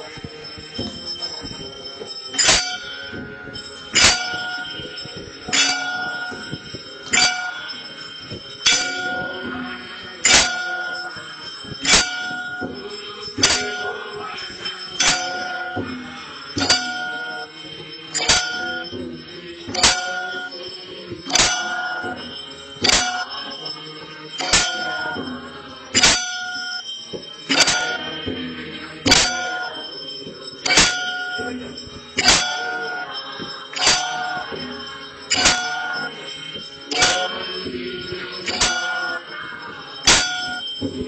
you Thank you.